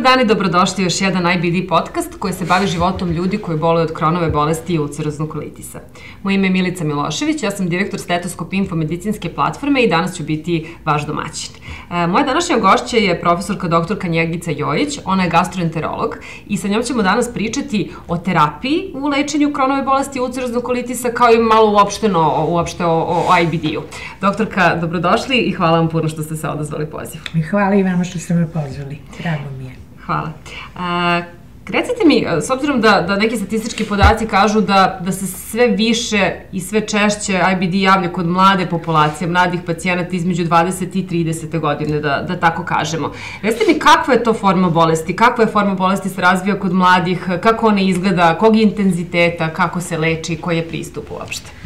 Dobar dan i dobrodošli u još jedan IBD podcast koji se bavi životom ljudi koji boluju od kronove bolesti i ulceroznog kolitisa. Moje ime je Milica Milošević, ja sam direktor Stetoskop Info medicinske platforme i danas ću biti vaš domaćin. E, moja današnja gošća je profesorka doktorka Njegica Jojić, ona je gastroenterolog i sa njom ćemo danas pričati o terapiji u lečenju kronove bolesti i ulceroznog kolitisa kao i malo uopšteno uopšte o, o, o IBD-u. Doktorka, dobrodošli i hvala vam puno što ste se odazvali pozivu. Hvala i vama što ste me pozvali. Drago mi je. Hvala. Recite mi, s obzirom da, da neki statistički podaci kažu da, da se sve više i sve češće IBD javlja kod mlade populacije, mladih pacijenata između 20 i 30. godine, da, da tako kažemo. Recite mi kakva je to forma bolesti, kakva je forma bolesti se razvija kod mladih, kako ona izgleda, kog intenziteta, kako se leči, koji je pristup uopšte?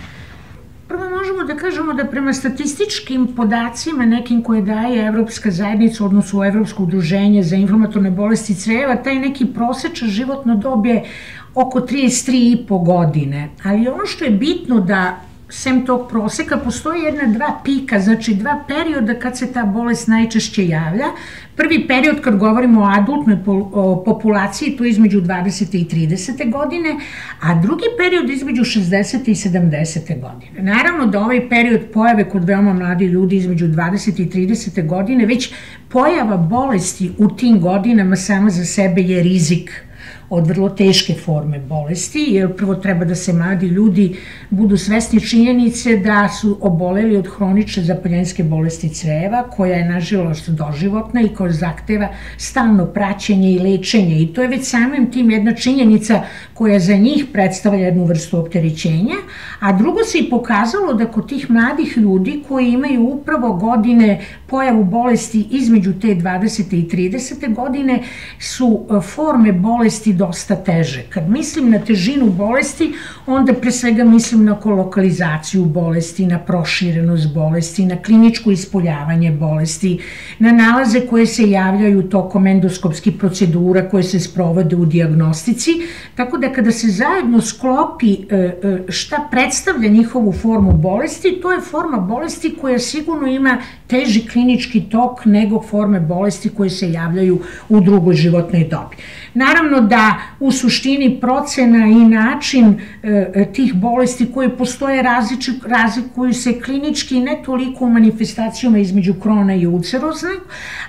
Da kažemo da prema statističkim podacima nekim koje daje Evropska zajednica, odnosno Evropsko udruženje za inflamatorne bolesti creva, taj neki prosečan životno dob je oko 33,5 godine. Ali ono što je bitno da sem tog proseka, postoji jedna dva pika, znači dva perioda kad se ta bolest najčešće javlja. Prvi period kad govorimo o adultnoj populaciji, to je između 20. i 30. godine, a drugi period između 60. i 70. godine. Naravno da ovaj period pojave kod veoma mladi ljudi između 20. i 30. godine, već pojava bolesti u tim godinama sama za sebe je rizik od vrlo teške forme bolesti, jer prvo treba da se mladi ljudi budu svesni činjenice da su oboleli od hronične zapaljenske bolesti creva, koja je nažalost doživotna i koja zahteva stalno praćenje i lečenje. I to je već samim tim jedna činjenica koja za njih predstavlja jednu vrstu opterećenja, a drugo se i pokazalo da kod tih mladih ljudi koji imaju upravo godine pojavu bolesti između te 20. i 30. godine su e, forme bolesti dosta teže. Kad mislim na težinu bolesti, onda pre svega mislim na kolokalizaciju bolesti, na proširenost bolesti, na kliničko ispoljavanje bolesti, na nalaze koje se javljaju tokom endoskopskih procedura koje se sprovode u diagnostici, tako da kada se zajedno sklopi e, e, šta predstavlja njihovu formu bolesti, to je forma bolesti koja sigurno ima teži klinički tok nego forme bolesti koje se javljaju u drugoj životnoj dobi. Naravno da u suštini procena i način e, tih bolesti koje postoje razlikuju se klinički ne toliko u manifestacijama između krona i ulcerozne,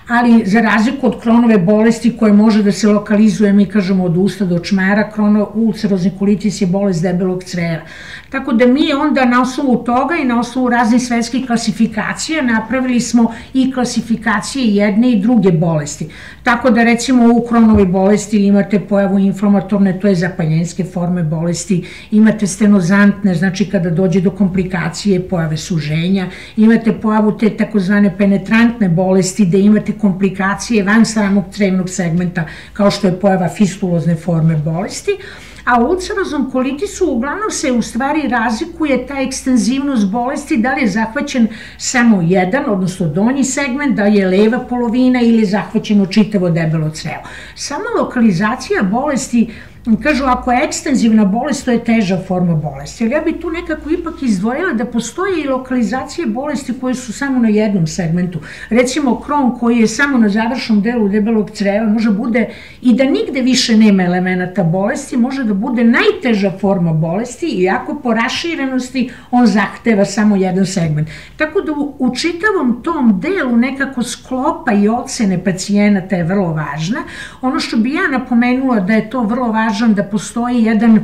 ali za razliku od kronove bolesti koje može da se lokalizuje, mi kažemo od usta do čmera, krono, ulcerozni kolitis je bolest debelog creva. Tako da mi onda na osnovu toga i na osnovu raznih svetskih klasifikacija napravili smo i klasifikacije jedne i druge bolesti. Tako da recimo u kronovoj bolesti imate pojavu inflamatorne, to je zapaljenske forme bolesti, imate stenozantne, znači kada dođe do komplikacije, pojave suženja, imate pojavu te takozvane penetrantne bolesti gde imate komplikacije van samog crevnog segmenta kao što je pojava fistulozne forme bolesti, a u ulceroznom kolitisu uglavnom se u stvari razlikuje ta ekstenzivnost bolesti, da li je zahvaćen samo jedan, odnosno donji segment, da je leva polovina ili je zahvaćeno čitavo debelo crevo. Sama lokalizacija bolesti Kažu, ako je ekstenzivna bolest, to je teža forma bolesti. Ali ja bih tu nekako ipak izdvojila da postoje i lokalizacije bolesti koje su samo na jednom segmentu. Recimo, kron koji je samo na završnom delu debelog creva može bude i da nigde više nema elemenata bolesti, može da bude najteža forma bolesti, iako po raširenosti on zahteva samo jedan segment. Tako da u, u čitavom tom delu nekako sklopa i ocene pacijenata je vrlo važna. Ono što bi ja napomenula da je to vrlo važno važan da postoji jedan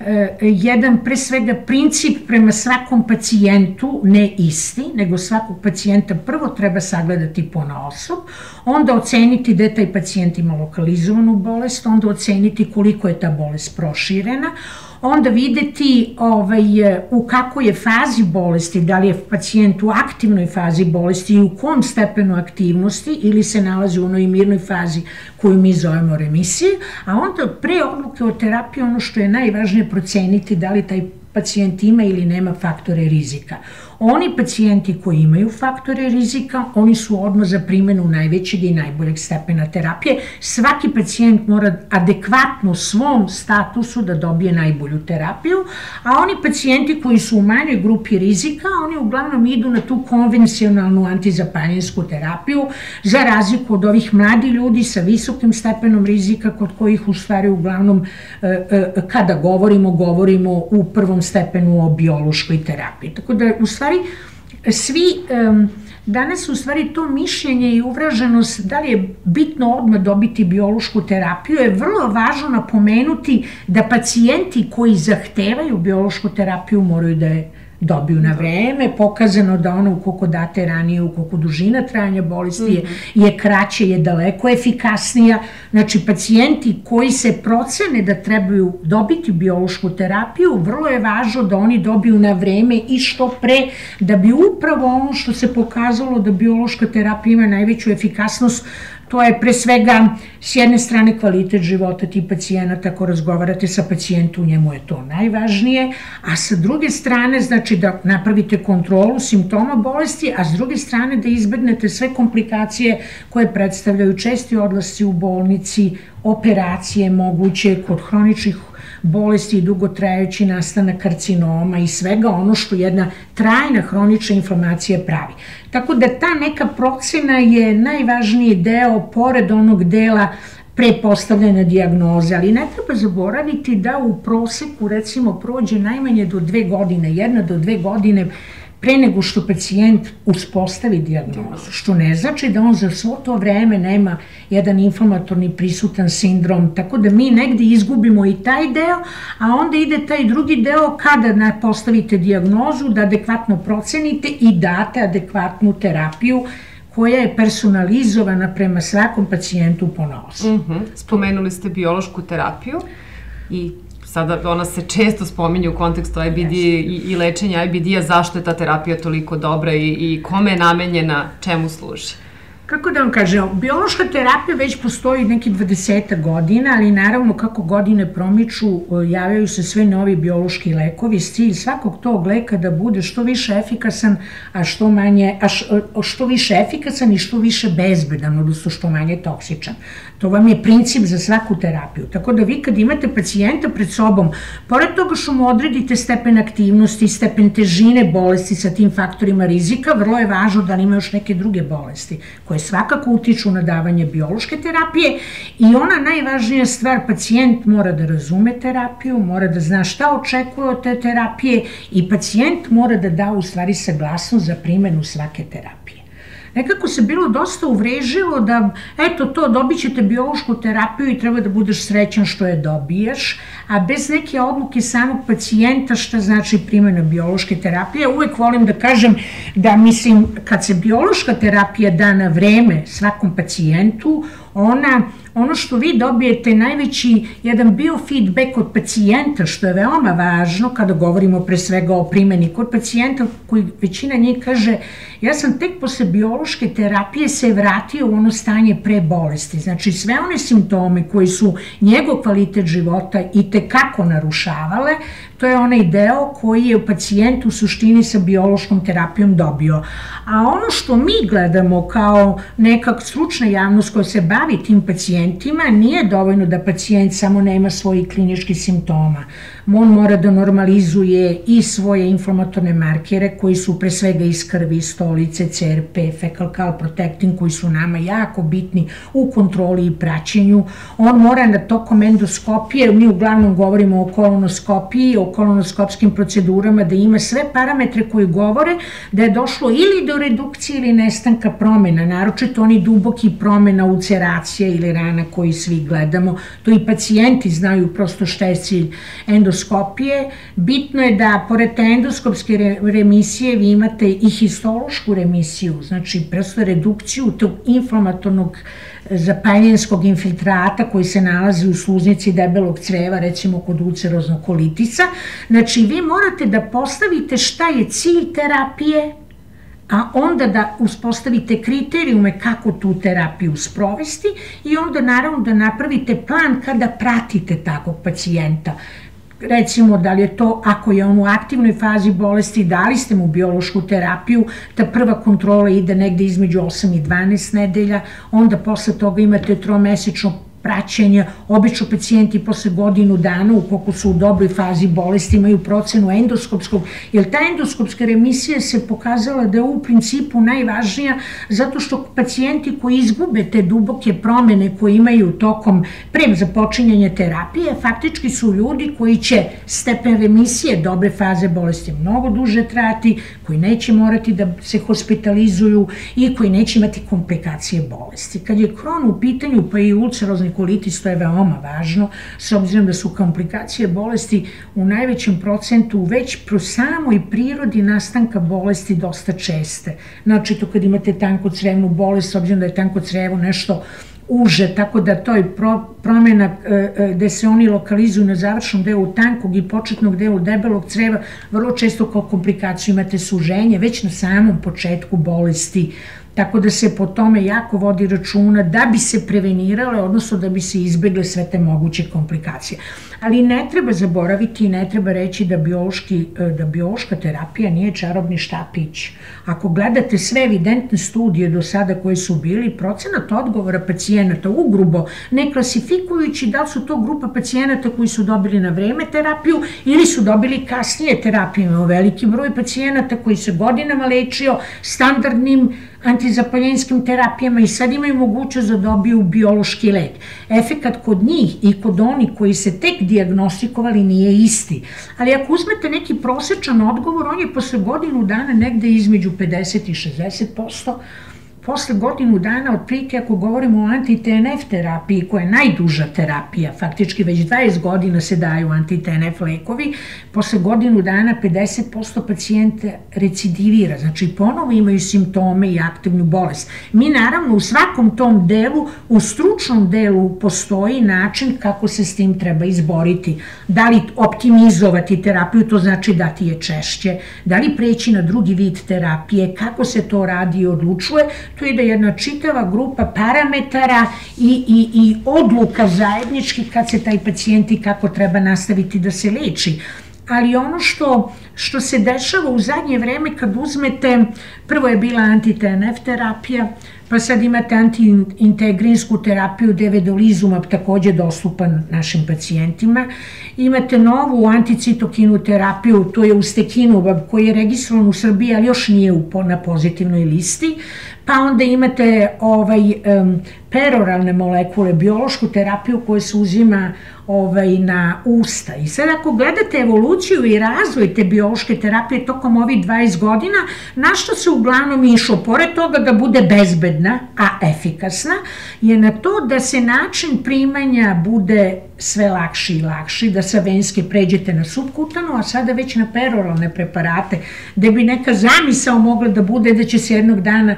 e, jedan pre svega princip prema svakom pacijentu, ne isti, nego svakog pacijenta prvo treba sagledati po na osob, onda oceniti da taj pacijent ima lokalizovanu bolest, onda oceniti koliko je ta bolest proširena, onda videti ovaj, u kakoj je fazi bolesti, da li je pacijent u aktivnoj fazi bolesti i u kom stepenu aktivnosti ili se nalazi u onoj mirnoj fazi koju mi zovemo remisije, a onda pre odluke o terapiji ono što je najvažnije proceniti da li taj pacijent ima ili nema faktore rizika. Oni pacijenti koji imaju faktore rizika, oni su odmah za primjenu najvećeg i najboljeg stepena terapije. Svaki pacijent mora adekvatno svom statusu da dobije najbolju terapiju, a oni pacijenti koji su u manjoj grupi rizika, oni uglavnom idu na tu konvencionalnu antizapaljensku terapiju, za razliku od ovih mladi ljudi sa visokim stepenom rizika, kod kojih u stvari uglavnom e, e, kada govorimo, govorimo u prvom stepenu o biološkoj terapiji. Tako da u stvari stvari svi um, danas u stvari to mišljenje i uvraženost da li je bitno odmah dobiti biološku terapiju je vrlo važno napomenuti da pacijenti koji zahtevaju biološku terapiju moraju da je dobiju na vreme, pokazano da ono ukoliko date ranije, ukoliko dužina trajanja bolesti je, mhm. je kraće, je daleko efikasnija. Znači, pacijenti koji se procene da trebaju dobiti biološku terapiju, vrlo je važno da oni dobiju na vreme i što pre, da bi upravo ono što se pokazalo da biološka terapija ima najveću efikasnost, To je pre svega s jedne strane kvalitet života ti pacijenata, ako razgovarate sa pacijentom, njemu je to najvažnije, a sa druge strane znači da napravite kontrolu simptoma bolesti, a s druge strane da izbegnete sve komplikacije koje predstavljaju česti odlasci u bolnici, operacije moguće kod hroničnih bolesti i dugotrajući nastanak karcinoma i svega ono što jedna trajna hronična inflamacija pravi. Tako da ta neka procena je najvažniji deo, pored onog dela prepostavljene diagnoze, ali ne treba zaboraviti da u proseku recimo prođe najmanje do dve godine, jedna do dve godine pre nego što pacijent uspostavi diagnozu, što ne znači da on za svo to vreme nema jedan inflamatorni prisutan sindrom, tako da mi negde izgubimo i taj deo, a onda ide taj drugi deo kada postavite diagnozu, da adekvatno procenite i date adekvatnu terapiju koja je personalizovana prema svakom pacijentu po nosu. Mm -hmm. Spomenuli ste biološku terapiju i sada ona se često spominje u kontekstu IBD i, i lečenja IBD-a, zašto je ta terapija toliko dobra i, i kome je namenjena, čemu služi? kako da vam kažem, biološka terapija već postoji neki 20 godina, ali naravno kako godine promiču, javljaju se sve novi biološki lekovi, cilj svakog tog leka da bude što više efikasan, a što manje, a što više efikasan i što više bezbedan, odnosno što manje toksičan. To vam je princip za svaku terapiju. Tako da vi kad imate pacijenta pred sobom, pored toga što mu odredite stepen aktivnosti, stepen težine bolesti sa tim faktorima rizika, vrlo je važno da li ima još neke druge bolesti koje svakako utiču na davanje biološke terapije i ona najvažnija stvar, pacijent mora da razume terapiju, mora da zna šta očekuje od te terapije i pacijent mora da da u stvari saglasnost za primenu svake terapije nekako se bilo dosta uvrežilo da, eto to, dobit ćete biološku terapiju i treba da budeš srećan što je dobijaš, a bez neke odluke samog pacijenta šta znači primjena biološke terapije. Uvek volim da kažem da, mislim, kad se biološka terapija da na vreme svakom pacijentu, ona ono što vi dobijete najveći jedan biofeedback od pacijenta, što je veoma važno kada govorimo pre svega o primjeni kod pacijenta koji većina njih kaže ja sam tek posle biološke terapije se vratio u ono stanje pre bolesti. Znači sve one simptome koji su njegov kvalitet života i tekako narušavale, To je onaj deo koji je pacijent u suštini sa biološkom terapijom dobio. A ono što mi gledamo kao neka stručna javnost koja se bavi tim pacijentima, nije dovoljno da pacijent samo nema svojih kliničkih simptoma on mora da normalizuje i svoje inflamatorne markere koji su pre svega iz krvi, stolice, CRP, fecal cal protectin koji su nama jako bitni u kontroli i praćenju. On mora na tokom endoskopije, mi uglavnom govorimo o kolonoskopiji, o kolonoskopskim procedurama, da ima sve parametre koji govore da je došlo ili do redukcije ili nestanka promena, naročito oni duboki promena ulceracija ili rana koji svi gledamo. To i pacijenti znaju prosto šta je cilj endoskopije endoskopije, bitno je da pored te endoskopske remisije vi imate i histološku remisiju, znači prosto redukciju tog inflamatornog e, zapaljenskog infiltrata koji se nalazi u sluznici debelog creva, recimo kod ulceroznog kolitisa. Znači, vi morate da postavite šta je cilj terapije, a onda da uspostavite kriterijume kako tu terapiju sprovesti i onda naravno da napravite plan kada pratite takvog pacijenta recimo da li je to ako je on u aktivnoj fazi bolesti, dali ste mu biološku terapiju, ta prva kontrola ide negde između 8 i 12 nedelja, onda posle toga imate tromesečno praćenja, obično pacijenti posle godinu dana, ukoliko su u dobroj fazi bolesti, imaju procenu endoskopskog, jer ta endoskopska remisija se pokazala da je u principu najvažnija zato što pacijenti koji izgube te duboke promene koje imaju tokom pre započinjanja terapije, faktički su ljudi koji će stepen remisije dobre faze bolesti mnogo duže trati, koji neće morati da se hospitalizuju i koji neće imati komplikacije bolesti. Kad je kron u pitanju, pa i ulcerozni kolitis, to je veoma važno, s obzirom da su komplikacije bolesti u najvećem procentu već pro samoj prirodi nastanka bolesti dosta česte. Znači, to kad imate tanko crevnu bolest, s obzirom da je tanko crevo nešto uže, tako da to je pro, promjena e, e, gde se oni lokalizuju na završnom delu tankog i početnog delu debelog creva, vrlo često kao komplikaciju imate suženje već na samom početku bolesti Tako da se po tome jako vodi računa da bi se prevenirale, odnosno da bi se izbegle sve te moguće komplikacije. Ali ne treba zaboraviti i ne treba reći da, biološki, e, da biološka terapija nije čarobni štapić. Ako gledate sve evidentne studije do sada koje su bili, procenat odgovora pacijenata ugrubo, ne klasifikujući da li su to grupa pacijenata koji su dobili na vreme terapiju ili su dobili kasnije terapiju. Imamo veliki broj pacijenata koji se godinama lečio standardnim antizapaljenskim terapijama i sad imaju mogućnost da dobiju biološki lek. Efekat kod njih i kod onih koji se tek diagnostikovali nije isti. Ali ako uzmete neki prosečan odgovor, on je posle godinu dana negde između 50 i 60 posto, posle godinu dana, otprilike ako govorimo o anti-TNF terapiji, koja je najduža terapija, faktički već 20 godina se daju anti-TNF lekovi, posle godinu dana 50% pacijente recidivira, znači ponovo imaju simptome i aktivnu bolest. Mi naravno u svakom tom delu, u stručnom delu postoji način kako se s tim treba izboriti. Da li optimizovati terapiju, to znači dati je češće, da li preći na drugi vid terapije, kako se to radi i odlučuje, tu ide jedna čitava grupa parametara i, i, i odluka zajednički kad se taj pacijent i kako treba nastaviti da se leči ali ono što, što se dešava u zadnje vreme kad uzmete, prvo je bila anti-TNF terapija, pa sad imate antiintegrinsku terapiju devedolizumab takođe dostupan našim pacijentima. Imate novu anticitokinu terapiju, to je ustekinubab koji je registrovan u Srbiji, ali još nije na pozitivnoj listi. Pa onda imate ovaj, um, peroralne molekule, biološku terapiju koja se uzima ovaj, na usta. I sad ako gledate evoluciju i razvoj te biološke terapije tokom ovih 20 godina, na što se uglavnom išlo, pored toga da bude bezbedna, a efikasna, je na to da se način primanja bude sve lakši i lakši, da sa venske pređete na subkutanu, a sada već na peroralne preparate, da bi neka zamisao mogla da bude da će se jednog dana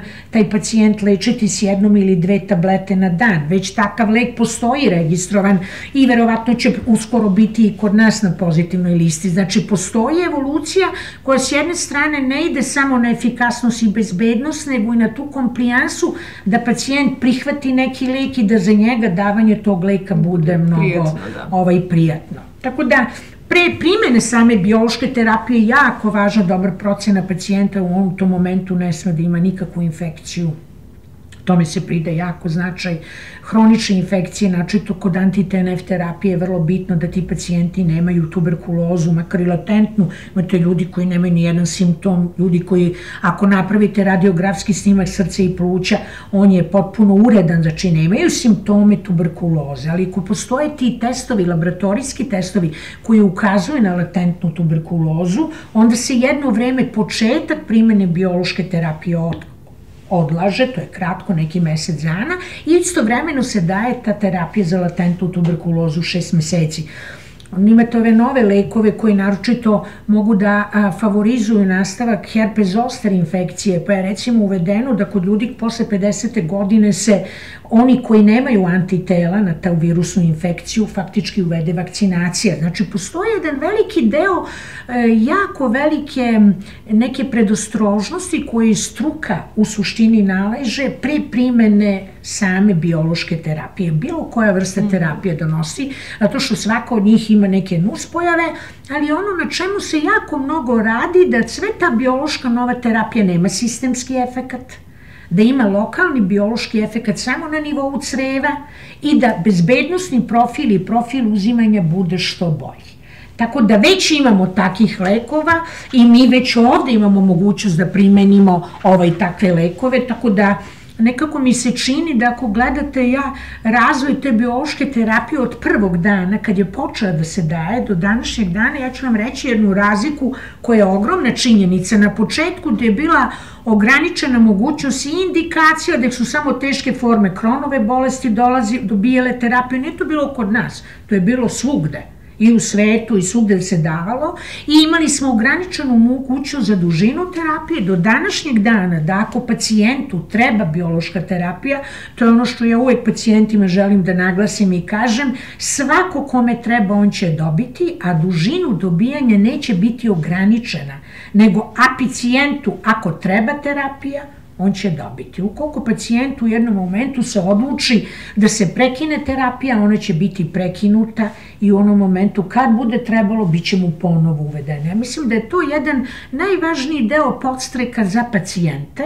pacijent lečiti s jednom ili dve tablete na dan. Već takav lek postoji registrovan i verovatno će uskoro biti i kod nas na pozitivnoj listi. Znači, postoji evolucija koja s jedne strane ne ide samo na efikasnost i bezbednost, nego i na tu komplijansu da pacijent prihvati neki lek i da za njega davanje tog leka bude mnogo da. ovaj, prijatno. Tako da, pre primene same biološke terapije jako važna dobra procena pacijenta u ovom tom momentu ne sme da ima nikakvu infekciju tome se pride jako značaj. Hronične infekcije, načito kod anti-TNF terapije je vrlo bitno da ti pacijenti nemaju tuberkulozu, makar i latentnu, imate ljudi koji nemaju ni jedan simptom, ljudi koji ako napravite radiografski snimak srca i pluća, on je potpuno uredan, znači nemaju simptome tuberkuloze, ali ako postoje ti testovi, laboratorijski testovi koji ukazuju na latentnu tuberkulozu, onda se jedno vreme početak primene biološke terapije odlaže, to je kratko, neki mesec dana, i istovremeno se daje ta terapija za latentnu tuberkulozu šest meseci. Imate ove nove lekove koji naročito mogu da a, favorizuju nastavak herpes zoster infekcije, pa je recimo uvedeno da kod ljudi posle 50. godine se oni koji nemaju antitela na ta virusnu infekciju faktički uvede vakcinacija. Znači, postoji jedan veliki deo, e, jako velike neke predostrožnosti koje struka u suštini naleže pre primene same biološke terapije. Bilo koja vrsta mhm. terapije donosi, zato što svaka od njih ima ima neke nuspojave, ali ono na čemu se jako mnogo radi da sve ta biološka nova terapija nema sistemski efekat, da ima lokalni biološki efekat samo na nivou creva i da bezbednostni profil i profil uzimanja bude što bolji. Tako da već imamo takih lekova i mi već ovde imamo mogućnost da primenimo ovaj takve lekove, tako da nekako mi se čini da ako gledate ja razvoj te biološke terapije od prvog dana kad je počela da se daje do današnjeg dana, ja ću vam reći jednu razliku koja je ogromna činjenica. Na početku gde je bila ograničena mogućnost i indikacija da su samo teške forme kronove bolesti dolazi, dobijele terapiju, nije to bilo kod nas, to je bilo svugde i u svetu i svugde se davalo. I imali smo ograničenu mogućnost za dužinu terapije. Do današnjeg dana da ako pacijentu treba biološka terapija, to je ono što ja uvek pacijentima želim da naglasim i kažem, svako kome treba on će dobiti, a dužinu dobijanja neće biti ograničena, nego a pacijentu ako treba terapija, on će dobiti. Ukoliko pacijent u jednom momentu se odluči da se prekine terapija, ona će biti prekinuta i u onom momentu kad bude trebalo, bit će mu ponovo uvedena. Ja mislim da je to jedan najvažniji deo podstreka za pacijente,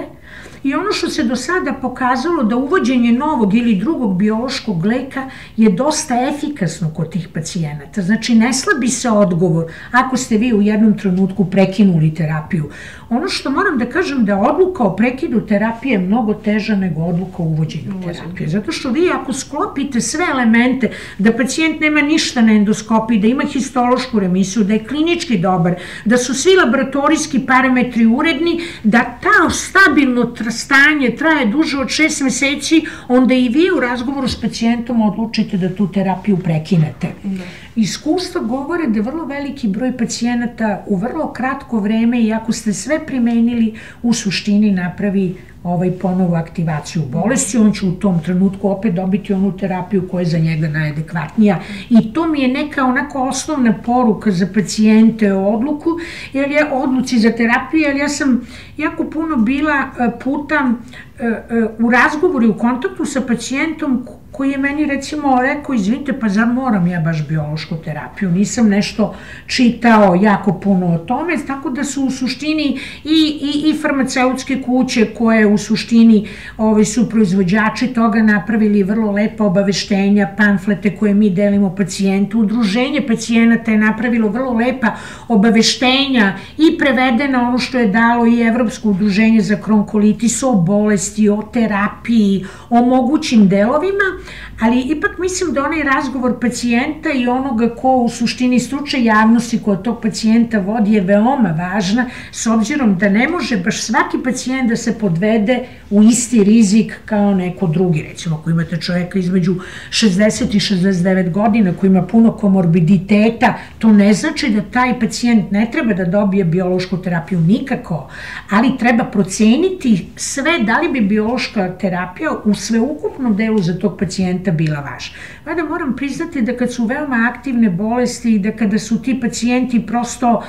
I ono što se do sada pokazalo da uvođenje novog ili drugog biološkog leka je dosta efikasno kod tih pacijenata. Znači, ne slabi se odgovor ako ste vi u jednom trenutku prekinuli terapiju. Ono što moram da kažem da odluka o prekidu terapije je mnogo teža nego odluka o uvođenju terapije. Zato što vi ako sklopite sve elemente, da pacijent nema ništa na endoskopiji, da ima histološku remisiju, da je klinički dobar, da su svi laboratorijski parametri uredni, da ta stabilno stanje traje duže od šest meseci, onda i vi u razgovoru s pacijentom odlučite da tu terapiju prekinete. Da. Iskustva govore da vrlo veliki broj pacijenata u vrlo kratko vreme i ako ste sve primenili u suštini napravi ovaj ponovu aktivaciju bolesti, on će u tom trenutku opet dobiti onu terapiju koja je za njega najadekvatnija. I to mi je neka onako osnovna poruka za pacijente o odluku, jer je odluci za terapiju, jer ja sam jako puno bila e, puta e, e, u razgovoru i u kontaktu sa pacijentom koji je meni recimo rekao, izvinite, pa zar moram ja baš biološku terapiju, nisam nešto čitao jako puno o tome, tako da su u suštini i, i, i farmaceutske kuće koje u suštini ovaj, su proizvođači toga napravili vrlo lepa obaveštenja, pamflete koje mi delimo pacijentu, udruženje pacijenata je napravilo vrlo lepa obaveštenja i prevedena ono što je dalo i Evropsko udruženje za kronkolitis o bolesti, o terapiji, o mogućim delovima, ali ipak mislim da onaj razgovor pacijenta i onoga ko u suštini struče javnosti koja tog pacijenta vodi je veoma važna, s obzirom da ne može baš svaki pacijent da se podvede u isti rizik kao neko drugi. Recimo, ako imate čoveka između 60 i 69 godina koji ima puno komorbiditeta, to ne znači da taj pacijent ne treba da dobije biološku terapiju nikako, ali treba proceniti sve da li bi biološka terapija u sveukupnom delu za tog pacijenta bila važna. Mada moram priznati da kad su veoma aktivne bolesti i da kada su ti pacijenti prosto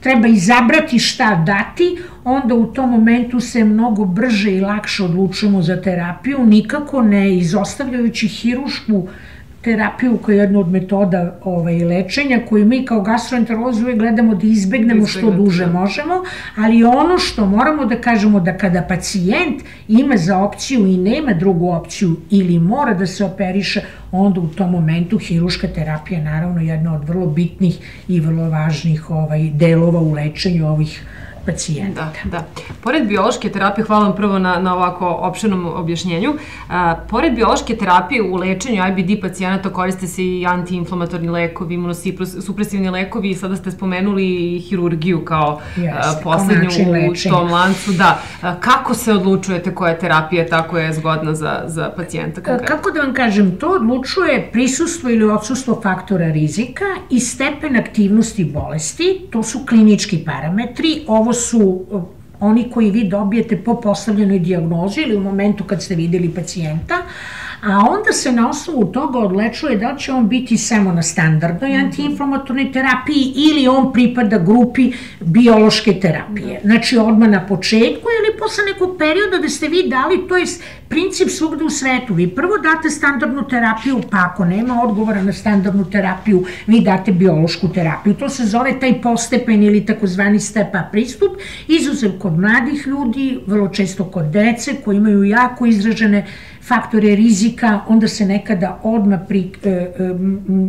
treba izabrati šta dati, onda u tom momentu se mnogo brže i lakše odlučujemo za terapiju, nikako ne izostavljajući hirušku terapiju koja je jedna od metoda ovaj, lečenja koju mi kao gastroenterolozi uvek gledamo da izbegnemo što duže da. možemo, ali ono što moramo da kažemo da kada pacijent ima za opciju i nema drugu opciju ili mora da se operiše, onda u tom momentu hiruška terapija je naravno jedna od vrlo bitnih i vrlo važnih ovaj, delova u lečenju ovih pacijenta. Da, da. Pored biološke terapije, hvala vam prvo na, na ovako opšenom objašnjenju, a, pored biološke terapije u lečenju IBD pacijenata koriste se i antiinflamatorni lekovi, imunosupresivni lekovi i sada ste spomenuli hirurgiju kao Jeste, poslednju u tom lancu. Da. A, kako se odlučujete koja terapija tako je zgodna za, za pacijenta? Konkretno? Kako da vam kažem, to odlučuje prisustvo ili odsustvo faktora rizika i stepen aktivnosti bolesti, to su klinički parametri, ovo su oni koji vi dobijete po postavljenoj diagnozi ili u momentu kad ste videli pacijenta, a onda se na osnovu toga odlečuje da će on biti samo na standardnoj mm -hmm. antiinflamatornoj terapiji ili on pripada grupi biološke terapije. Znači odmah na početku ili posle nekog perioda da ste vi dali, to je princip svugde u svetu. Vi prvo date standardnu terapiju, pa ako nema odgovora na standardnu terapiju, vi date biološku terapiju. To se zove taj postepen ili takozvani stepa pristup, izuzev kod mladih ljudi, vrlo često kod dece koji imaju jako izražene faktore rizika, onda se nekada odmah e, e,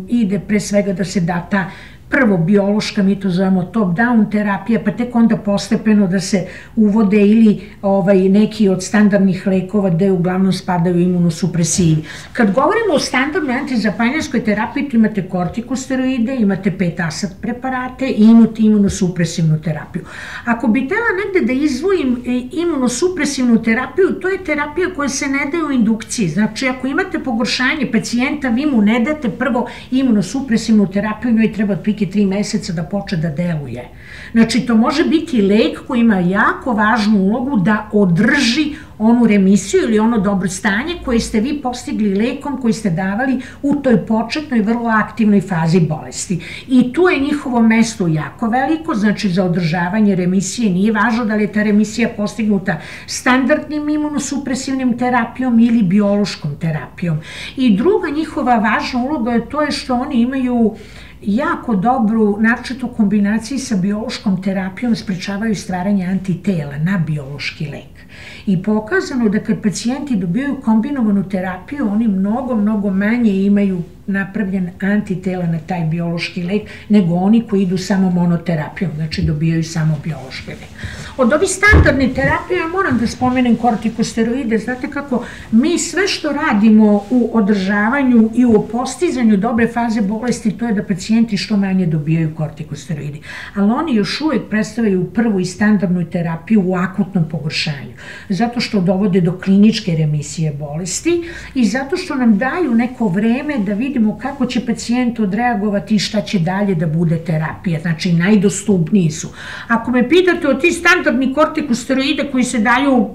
ide pre svega da se da ta prvo biološka, mi to zovemo top-down terapija, pa tek onda postepeno da se uvode ili ovaj, neki od standardnih lekova gde uglavnom spadaju imunosupresivi. Kad govorimo o standardnoj antizapaljanskoj terapiji, tu imate kortikosteroide, imate pet asat preparate i imate imunosupresivnu terapiju. Ako bi tela negde da izvojim e, imunosupresivnu terapiju, to je terapija koja se ne daje u indukciji. Znači, ako imate pogoršanje pacijenta, vi mu ne date prvo imunosupresivnu terapiju, njoj treba otprilike tri meseca da počne da deluje. Znači, to može biti lek koji ima jako važnu ulogu da održi onu remisiju ili ono dobro stanje koje ste vi postigli lekom koji ste davali u toj početnoj vrlo aktivnoj fazi bolesti. I tu je njihovo mesto jako veliko, znači za održavanje remisije nije važno da li je ta remisija postignuta standardnim imunosupresivnim terapijom ili biološkom terapijom. I druga njihova važna uloga je to je što oni imaju jako dobru, naročito u kombinaciji sa biološkom terapijom, sprečavaju stvaranje antitela na biološki lek. I pokazano da kad pacijenti dobijaju kombinovanu terapiju, oni mnogo, mnogo manje imaju napravljen antitela na taj biološki lek nego oni koji idu samo monoterapijom, znači dobijaju samo biološki lek. Od ovih standardne terapije ja moram da spomenem kortikosteroide, znate kako mi sve što radimo u održavanju i u postizanju dobre faze bolesti, to je da pacijenti što manje dobijaju kortikosteroidi. Ali oni još uvek predstavljaju prvu i standardnu terapiju u akutnom pogoršanju, zato što dovode do kliničke remisije bolesti i zato što nam daju neko vreme da vidimo vidimo kako će pacijent odreagovati i šta će dalje da bude terapija. Znači, najdostupniji su. Ako me pitate o ti standardni kortikosteroide koji se daju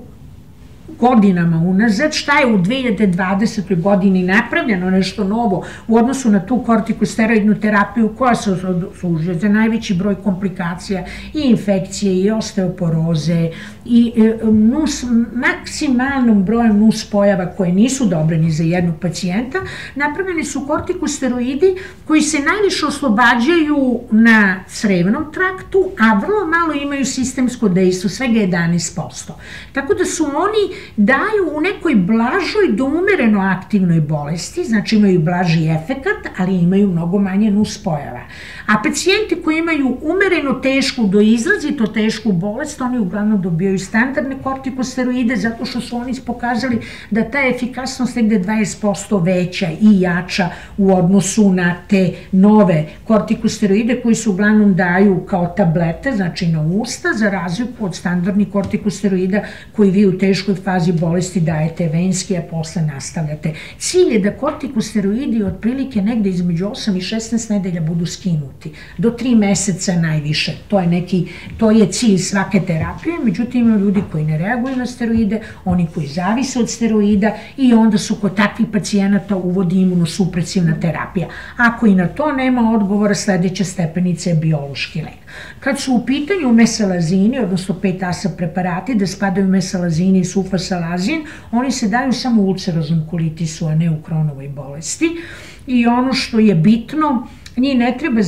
godinama unazad, šta je u 2020. godini napravljeno nešto novo u odnosu na tu kortikosteroidnu terapiju koja se služuje za najveći broj komplikacija i infekcije i osteoporoze i e, nus, maksimalnom brojem nus pojava koje nisu dobre ni za jednog pacijenta, napravljeni su kortikosteroidi koji se najviše oslobađaju na crevnom traktu, a vrlo malo imaju sistemsko dejstvo, svega 11%. Tako da su oni daju u nekoj blažoj do umereno aktivnoj bolesti, znači imaju blaži efekat, ali imaju mnogo manje nuspojava. A pacijenti koji imaju umereno tešku do izrazito tešku bolest, oni uglavnom dobijaju standardne kortikosteroide zato što su oni pokazali da ta efikasnost je 20% veća i jača u odnosu na te nove kortikosteroide koji se uglavnom daju kao tablete, znači na usta, za razliku od standardnih kortikosteroida koji vi u teškoj fazi bolesti dajete venski, a posle nastavljate. Cilj je da kortikosteroidi otprilike negde između 8 i 16 nedelja budu skinuti do tri meseca najviše. To je neki, to je cilj svake terapije, međutim ima ljudi koji ne reaguju na steroide, oni koji zavise od steroida i onda su kod takvih pacijenata uvodi imunosupresivna terapija. Ako i na to nema odgovora, sledeća stepenica je biološki lek. Kad su u pitanju mesalazini, odnosno 5 asa preparati, da spadaju mesalazini i sulfasalazin, oni se daju samo u ulceroznom kolitisu, a ne u kronovoj bolesti. I ono što je bitno, Njih ne treba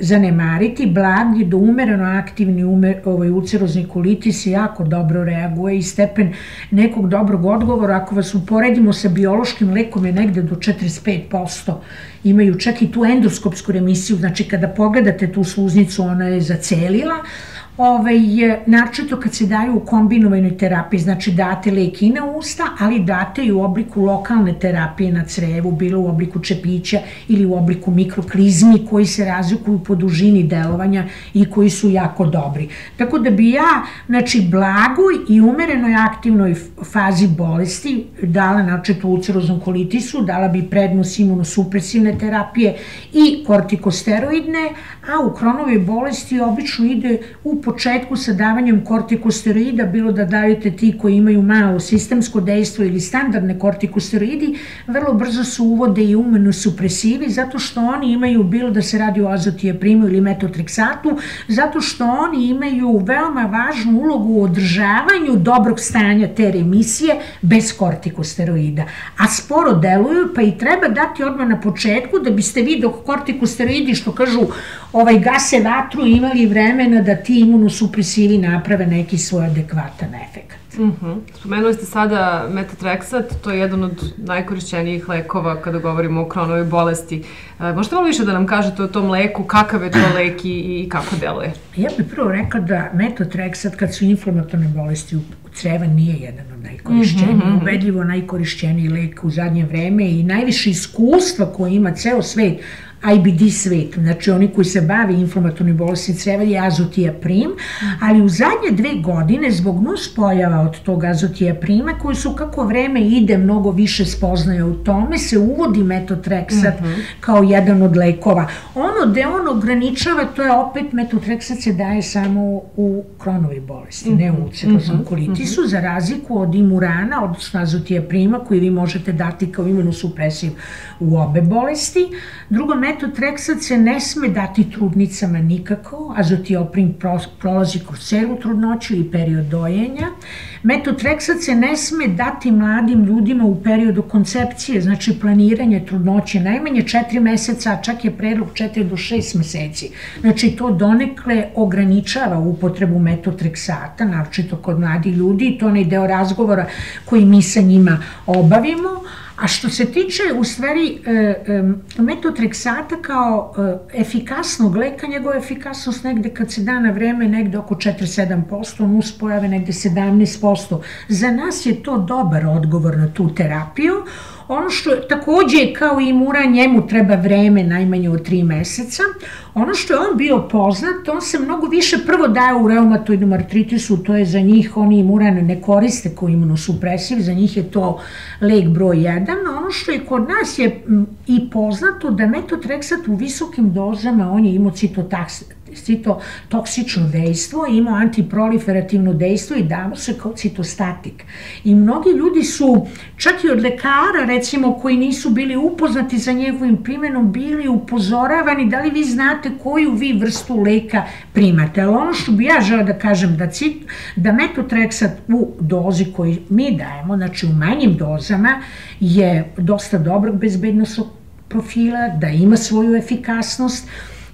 zanemariti, blagi do umereno aktivni umer, ovaj, ulcerozni kolitis jako dobro reaguje i stepen nekog dobrog odgovora, ako vas uporedimo sa biološkim lekom je negde do 45%, imaju čak i tu endoskopsku remisiju, znači kada pogledate tu sluznicu ona je zacelila, ovaj, naročito kad se daju u kombinovanoj terapiji, znači date lek i na usta, ali date i u obliku lokalne terapije na crevu, bilo u obliku čepića ili u obliku mikrokrizmi koji se razlikuju po dužini delovanja i koji su jako dobri. Tako da bi ja, znači, blagoj i umerenoj aktivnoj fazi bolesti dala, znači, u ulceroznom kolitisu, dala bi prednost imunosupresivne terapije i kortikosteroidne, a u kronovoj bolesti obično ide u početku sa davanjem kortikosteroida, bilo da dajete ti koji imaju malo sistemsko dejstvo ili standardne kortikosteroidi, vrlo brzo se uvode i supresivi, zato što oni imaju, bilo da se radi o azotijaprimu ili metotriksatu, zato što oni imaju veoma važnu ulogu u održavanju dobrog stanja te remisije bez kortikosteroida. A sporo deluju, pa i treba dati odmah na početku da biste vi dok kortikosteroidi, što kažu, ovaj gase vatru imali vremena da ti imunosupresivi naprave neki svoj adekvatan efekt. Mm -hmm. Spomenuli ste sada metatrexat, to je jedan od najkorišćenijih lekova kada govorimo o kronovoj bolesti. E, možete malo više da nam kažete o tom leku, kakav je to lek i, i kako deluje? Ja bih prvo rekla da metotrexat kad su inflamatorne bolesti u creva nije jedan od najkorišćenijih, mm -hmm. ubedljivo najkorišćeniji lek u zadnje vreme i najviše iskustva koje ima ceo svet IBD svetu, znači oni koji se bave inflamatornim bolesti creva je azotija prim, ali u zadnje dve godine zbog nus pojava od tog azotija prima koji su kako vreme ide mnogo više spoznaje u tome se uvodi metotrexat mm -hmm. kao jedan od lekova. Ono gde on ograničava to je opet metotrexat se daje samo u kronovi bolesti, mm -hmm. ne u ciroznom mm -hmm. kolitisu, mm -hmm. za razliku od imurana, odnosno azotija prima koji vi možete dati kao imunosupresiv u obe bolesti. Drugo, metotrexat se ne sme dati trudnicama nikako, azotioprin prolazi kroz celu trudnoću i period dojenja. Metotrexat se ne sme dati mladim ljudima u periodu koncepcije, znači planiranje trudnoće, najmanje 4 meseca, a čak je predlog 4 do 6 meseci. Znači to donekle ograničava upotrebu metotrexata, naročito kod mladih ljudi, to je deo razgovora koji mi sa njima obavimo, A što se tiče u stvari e, e, metotreksata kao e, efikasnog leka, njegova efikasnost negde kad se da na vreme negde oko 4-7%, nus pojave negde 17%. Za nas je to dobar odgovor na tu terapiju. Ono što takođe kao i Mura njemu treba vreme najmanje od 3 meseca. Ono što je on bio poznat, on se mnogo više prvo daje u reumatoidnom artritisu, to je za njih, oni Muran ne koriste kao imunosupresiv, za njih je to lek broj 1. Ono što je kod nas je i poznato da metotrexat u visokim dozama, on je imao citotoksično dejstvo, ima antiproliferativno dejstvo i davo se kao citostatik. I mnogi ljudi su, čak i od lekara, recimo, koji nisu bili upoznati za njegovim primenom, bili upozoravani da li vi znate koju vi vrstu leka primate. Ali ono što bi ja žela da kažem, da, cit, da metotrexat u dozi koju mi dajemo, znači u manjim dozama, je dosta dobrog bezbednostnog profila, da ima svoju efikasnost,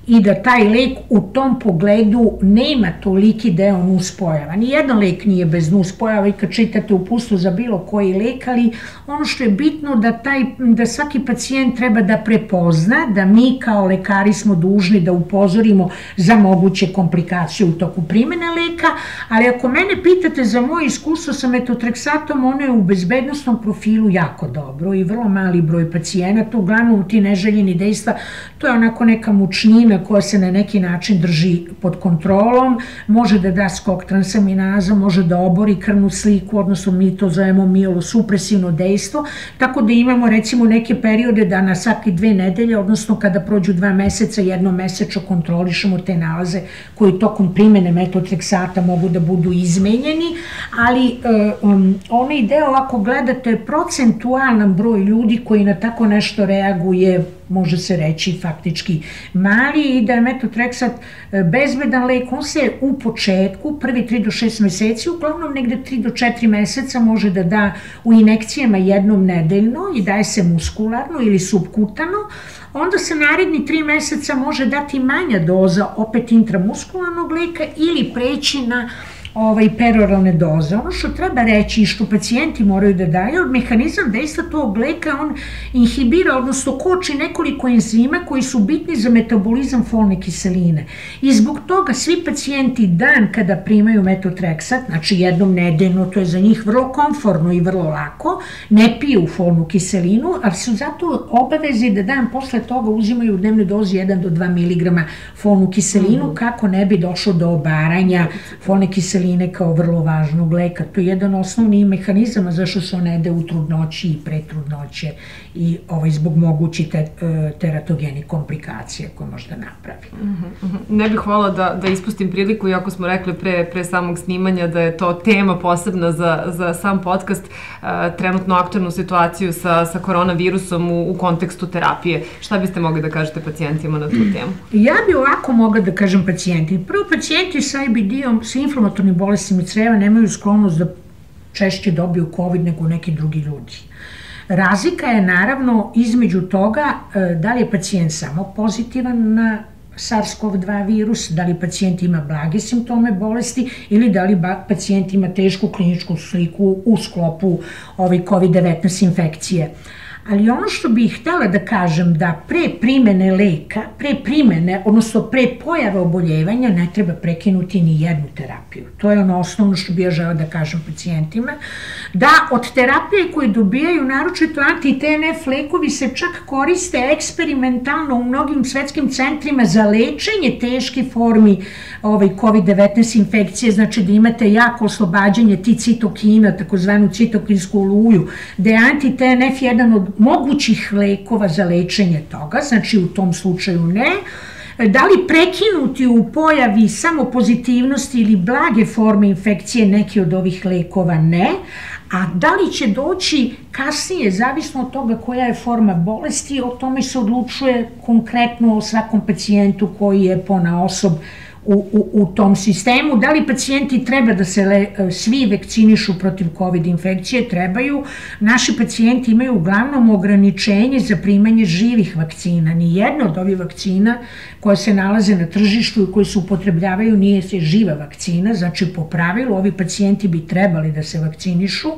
i da taj lek u tom pogledu nema toliki deo nuspojava. Nijedan lek nije bez nuspojava i kad čitate upustu za bilo koji lek, ali ono što je bitno da, taj, da svaki pacijent treba da prepozna da mi kao lekari smo dužni da upozorimo za moguće komplikacije u toku primene leka, ali ako mene pitate za moje iskustvo sa metotreksatom, ono je u bezbednostnom profilu jako dobro i vrlo mali broj pacijenata, uglavnom ti neželjeni dejstva, to je onako neka mučnina koja se na neki način drži pod kontrolom, može da da skok transaminaza, može da obori krvnu sliku, odnosno mi to zovemo mielosupresivno dejstvo, tako da imamo recimo neke periode da na svake dve nedelje, odnosno kada prođu dva meseca, jedno mesečno kontrolišemo te nalaze koji tokom primene metotreksata mogu da budu izmenjeni, ali um, onaj deo ako gledate procentualan broj ljudi koji na tako nešto reaguje može se reći faktički. Mali i da je metotrexat e, bezbedan lek, on se u početku, prvi 3 do 6 meseci, uglavnom negde 3 do 4 meseca može da da u inekcijama jednom nedeljno i daje se muskularno ili subkutano, onda se naredni 3 meseca može dati manja doza opet intramuskularnog leka ili preći na ovaj, peroralne doze. Ono što treba reći i što pacijenti moraju da daju, mehanizam dejstva tog leka, on inhibira, odnosno koči nekoliko enzima koji su bitni za metabolizam folne kiseline. I zbog toga svi pacijenti dan kada primaju metotrexat, znači jednom nedeljno, to je za njih vrlo komforno i vrlo lako, ne piju folnu kiselinu, ali su zato obavezi da dan posle toga uzimaju u dnevnoj dozi 1 do 2 mg folnu kiselinu, mm. kako ne bi došlo do obaranja folne kiseline kiseline kao vrlo važnog leka. To je jedan osnovni mehanizama zašto se one ide u trudnoći i pretrudnoće i ovaj, zbog mogući te, e, teratogeni komplikacije koje možda napravi. Uh -huh, uh -huh. Ne bih hvala da, da ispustim priliku, iako smo rekli pre, pre samog snimanja da je to tema posebna za, za sam podcast, uh, trenutno aktualnu situaciju sa, sa koronavirusom u, u kontekstu terapije. Šta biste mogli da kažete pacijentima na tu temu? Ja bi ovako mogla da kažem pacijenti. Prvo, pacijenti sa IBD-om, sa inflamatornim bolestima creva nemaju sklonost da češće dobiju COVID nego neki drugi ljudi. Razlika je naravno između toga e, da li je pacijent samo pozitivan na SARS-CoV-2 virus, da li pacijent ima blage simptome bolesti ili da li pacijent ima tešku kliničku sliku u sklopu ovih COVID-19 infekcije. Ali ono što bih htela da kažem da pre primene leka, pre primene, odnosno pre pojave oboljevanja ne treba prekinuti ni jednu terapiju. To je ono osnovno što bih ja žela da kažem pacijentima. Da od terapije koje dobijaju, naročito anti-TNF lekovi se čak koriste eksperimentalno u mnogim svetskim centrima za lečenje teške formi ovaj, COVID-19 infekcije, znači da imate jako oslobađanje ti citokina, takozvanu citokinsku oluju, da je anti-TNF jedan od mogućih lekova za lečenje toga, znači u tom slučaju ne, da li prekinuti u pojavi samo pozitivnosti ili blage forme infekcije neki od ovih lekova ne, a da li će doći kasnije, zavisno od toga koja je forma bolesti, o tome se odlučuje konkretno o svakom pacijentu koji je pona osob u, u, u tom sistemu. Da li pacijenti treba da se le, e, svi vakcinišu protiv COVID infekcije? Trebaju. Naši pacijenti imaju uglavnom ograničenje za primanje živih vakcina. Ni jedna od ovih vakcina koja se nalaze na tržištu i koje se upotrebljavaju nije se živa vakcina, znači po pravilu ovi pacijenti bi trebali da se vakcinišu,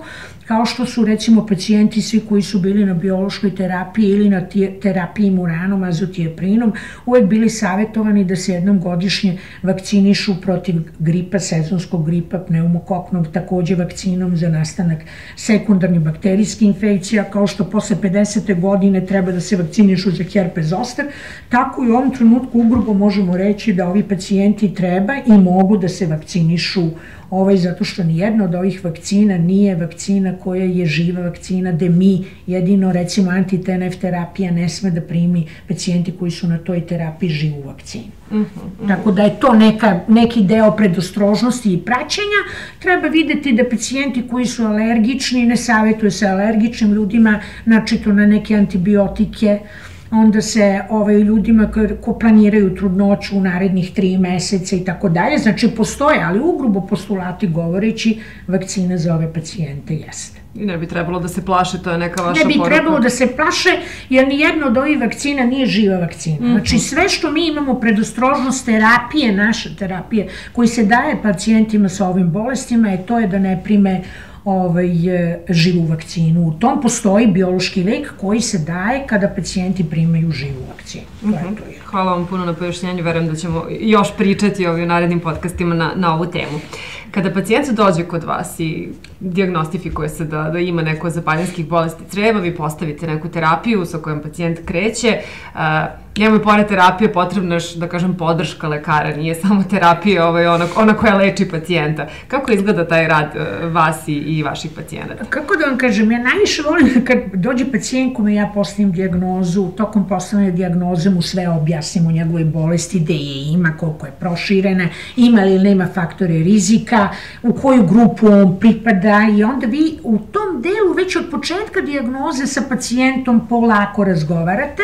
kao što su recimo pacijenti svi koji su bili na biološkoj terapiji ili na terapiji muranom, azotijeprinom, uvek bili savjetovani da se jednom godišnje vakcinišu protiv gripa, sezonskog gripa, pneumokoknog, takođe vakcinom za nastanak sekundarnih bakterijskih infekcija, kao što posle 50. godine treba da se vakcinišu za herpes zoster, tako i u ovom trenutku ugrubo možemo reći da ovi pacijenti treba i mogu da se vakcinišu ovaj, zato što ni jedna od ovih vakcina nije vakcina koja je živa vakcina, gde mi jedino, recimo, anti-TNF terapija ne sme da primi pacijenti koji su na toj terapiji živu vakcinu. Uh -huh, uh -huh. Tako da je to neka, neki deo predostrožnosti i praćenja. Treba videti da pacijenti koji su alergični, ne savjetuje se alergičnim ljudima, znači to na neke antibiotike, uh, onda se ovaj, ljudima ko planiraju trudnoću u narednih tri meseca i tako dalje, znači postoje, ali ugrubo postulati govoreći vakcina za ove pacijente jeste. I ne bi trebalo da se plaše, to je neka vaša poruka. Ne bi poruka. trebalo da se plaše, jer ni jedna od ovih vakcina nije živa vakcina. Mm -hmm. Znači sve što mi imamo predostrožnost terapije, naše terapije, koji se daje pacijentima sa ovim bolestima, je to je da ne prime ovaj, živu vakcinu. U tom postoji biološki lek koji se daje kada pacijenti primaju živu vakcinu. To je mhm. to je. Hvala vam puno na pojašnjenju, verujem da ćemo još pričati o narednim podcastima na, na ovu temu. Kada pacijent dođe kod vas i diagnostifikuje se da, da ima neko zapaljenskih bolesti creva, vi postavite neku terapiju sa kojom pacijent kreće, uh, njemu je pored terapije potrebna, da kažem, podrška lekara, nije samo terapija ovaj, ona, ona koja leči pacijenta. Kako izgleda taj rad uh, vas i, i vaših pacijenata? Kako da vam kažem, ja najviše volim kad dođe pacijent kome ja postavim diagnozu, tokom postavljanja diagnoze mu sve objasnim o njegove bolesti, gde je ima, koliko je proširena, ima li ili nema faktore rizika, u koju grupu on pripada i onda vi u tom delu već od početka diagnoze sa pacijentom polako razgovarate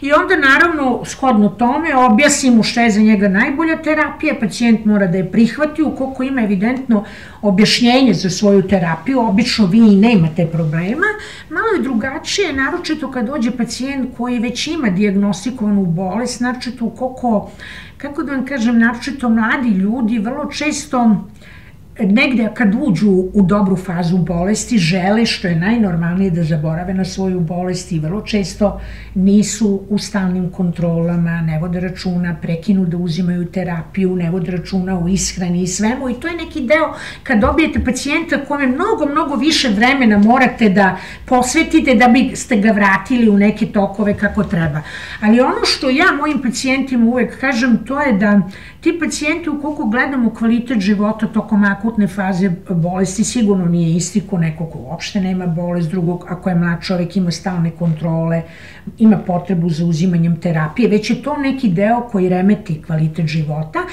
i onda naravno shodno tome objasnim mu šta je za njega najbolja terapija, pacijent mora da je prihvati ukoliko ima evidentno objašnjenje za svoju terapiju, obično vi i nemate problema, malo je drugačije, naročito kad dođe pacijent koji već ima diagnostikovanu bolest, naročito ukoliko, kako da vam kažem, naročito mladi ljudi vrlo često negde kad uđu u dobru fazu bolesti, žele što je najnormalnije da zaborave na svoju bolest i vrlo često nisu u stalnim kontrolama, ne vode računa, prekinu da uzimaju terapiju, ne vode računa u ishrani i svemu i to je neki deo kad dobijete pacijenta kome mnogo, mnogo više vremena morate da posvetite da biste ga vratili u neke tokove kako treba. Ali ono što ja mojim pacijentima uvek kažem, to je da ti pacijenti, ukoliko gledamo kvalitet života tokom akutne faze bolesti, sigurno nije isti ko neko ko uopšte nema bolest, drugog, ako je mlad čovek, ima stalne kontrole, ima potrebu za uzimanjem terapije, već je to neki deo koji remeti kvalitet života,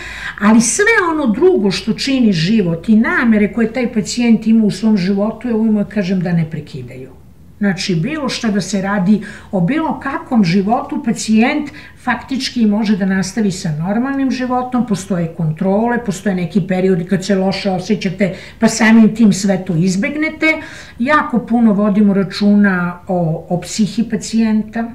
ali sve ono drugo što čini život i namere koje taj pacijent ima u svom životu, ja uvijek kažem da ne prekidaju. Znači, bilo šta da se radi o bilo kakvom životu, pacijent faktički može da nastavi sa normalnim životom, postoje kontrole, postoje neki periodi kad se loše osjećate, pa samim tim sve to izbegnete. Jako puno vodimo računa o, o psihi pacijenta,